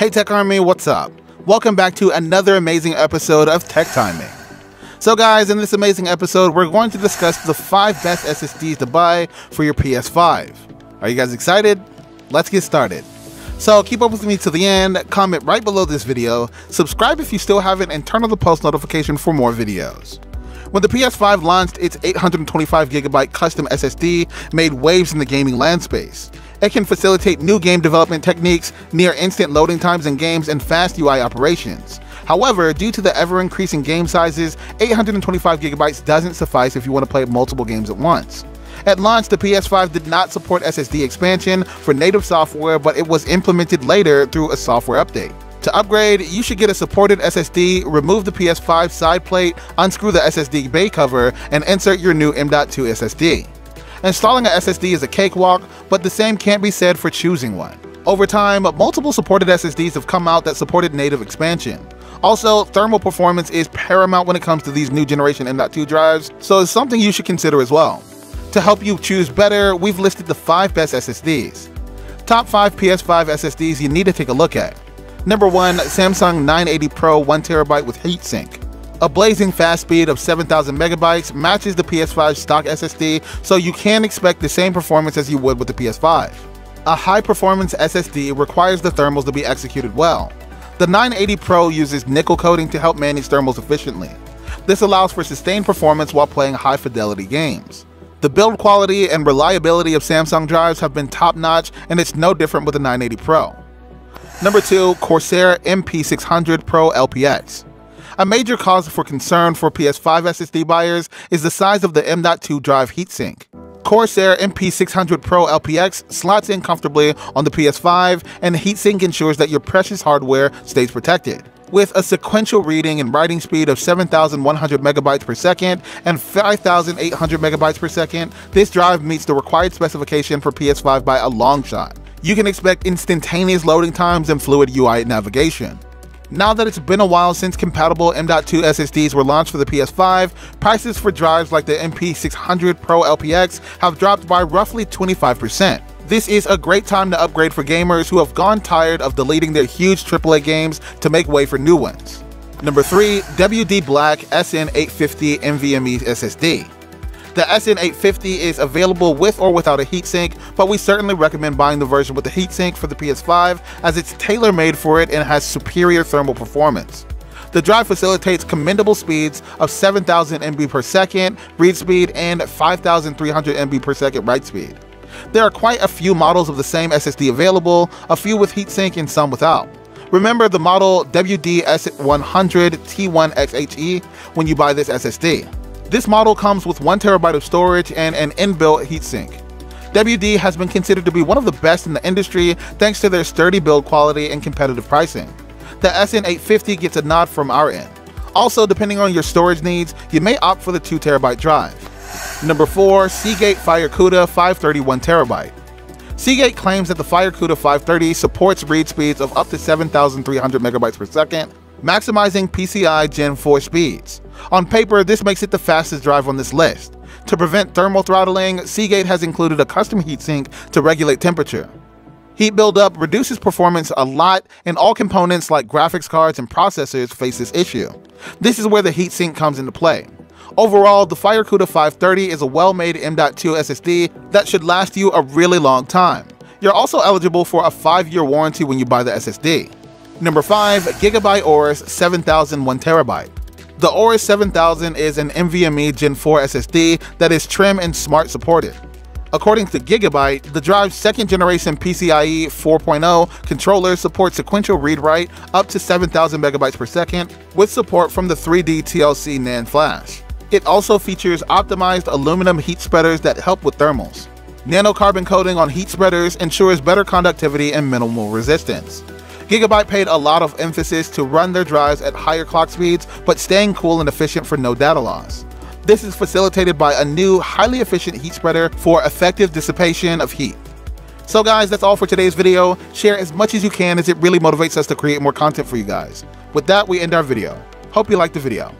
Hey Tech Army, what's up? Welcome back to another amazing episode of Tech Timing. So guys, in this amazing episode, we're going to discuss the 5 best SSDs to buy for your PS5. Are you guys excited? Let's get started. So keep up with me to the end, comment right below this video, subscribe if you still haven't, and turn on the post notification for more videos. When the PS5 launched, its 825GB custom SSD made waves in the gaming land space. It can facilitate new game development techniques, near instant loading times in games, and fast UI operations. However, due to the ever increasing game sizes, 825GB doesn't suffice if you want to play multiple games at once. At launch, the PS5 did not support SSD expansion for native software, but it was implemented later through a software update. To upgrade, you should get a supported SSD, remove the PS5 side plate, unscrew the SSD bay cover, and insert your new M.2 SSD. Installing a SSD is a cakewalk, but the same can't be said for choosing one. Over time, multiple supported SSDs have come out that supported native expansion. Also, thermal performance is paramount when it comes to these new generation M.2 drives, so it's something you should consider as well. To help you choose better, we've listed the 5 best SSDs. Top 5 PS5 SSDs you need to take a look at. Number 1, Samsung 980 Pro 1TB with heatsink. A blazing fast speed of 7000 megabytes matches the PS5 stock SSD, so you can expect the same performance as you would with the PS5. A high performance SSD requires the thermals to be executed well. The 980 Pro uses nickel coating to help manage thermals efficiently. This allows for sustained performance while playing high fidelity games. The build quality and reliability of Samsung drives have been top notch, and it's no different with the 980 Pro. Number 2, Corsair MP600 Pro LPX. A major cause for concern for PS5 SSD buyers is the size of the M.2 drive heatsink. Corsair MP600 Pro LPX slots in comfortably on the PS5, and the heatsink ensures that your precious hardware stays protected. With a sequential reading and writing speed of 7,100 megabytes per second and 5,800 megabytes per second, this drive meets the required specification for PS5 by a long shot. You can expect instantaneous loading times and fluid UI navigation. Now that it's been a while since compatible M.2 SSDs were launched for the PS5, prices for drives like the MP600 Pro LPX have dropped by roughly 25%. This is a great time to upgrade for gamers who have gone tired of deleting their huge AAA games to make way for new ones. Number 3, WD Black SN850 NVMe SSD. The SN850 is available with or without a heatsink, but we certainly recommend buying the version with the heatsink for the PS5 as it's tailor-made for it and has superior thermal performance. The drive facilitates commendable speeds of 7000 MB per second read speed and 5300 MB per second write speed. There are quite a few models of the same SSD available, a few with heatsink and some without. Remember the model WD-S100T1XHE when you buy this SSD. This model comes with 1TB of storage and an inbuilt heatsink. WD has been considered to be one of the best in the industry thanks to their sturdy build quality and competitive pricing. The SN850 gets a nod from our end. Also, depending on your storage needs, you may opt for the 2TB drive. Number 4, Seagate FireCuda 530 1TB. Seagate claims that the FireCuda 530 supports read speeds of up to 7,300 megabytes per second, maximizing PCI Gen 4 speeds. On paper, this makes it the fastest drive on this list. To prevent thermal throttling, Seagate has included a custom heatsink to regulate temperature. Heat buildup reduces performance a lot, and all components like graphics cards and processors face this issue. This is where the heatsink comes into play. Overall, the FireCuda 530 is a well-made M.2 SSD that should last you a really long time. You're also eligible for a 5-year warranty when you buy the SSD. Number 5. Gigabyte Aorus 7000 1TB. The Aorus 7000 is an NVMe Gen 4 SSD that is trim and smart supported. According to Gigabyte, the drive's second generation PCIe 4.0 controller supports sequential read-write up to 7000 megabytes per second with support from the 3D TLC NAND flash. It also features optimized aluminum heat spreaders that help with thermals. Nanocarbon coating on heat spreaders ensures better conductivity and minimal resistance. Gigabyte paid a lot of emphasis to run their drives at higher clock speeds, but staying cool and efficient for no data loss. This is facilitated by a new, highly efficient heat spreader for effective dissipation of heat. So guys, that's all for today's video. Share as much as you can as it really motivates us to create more content for you guys. With that, we end our video. Hope you liked the video.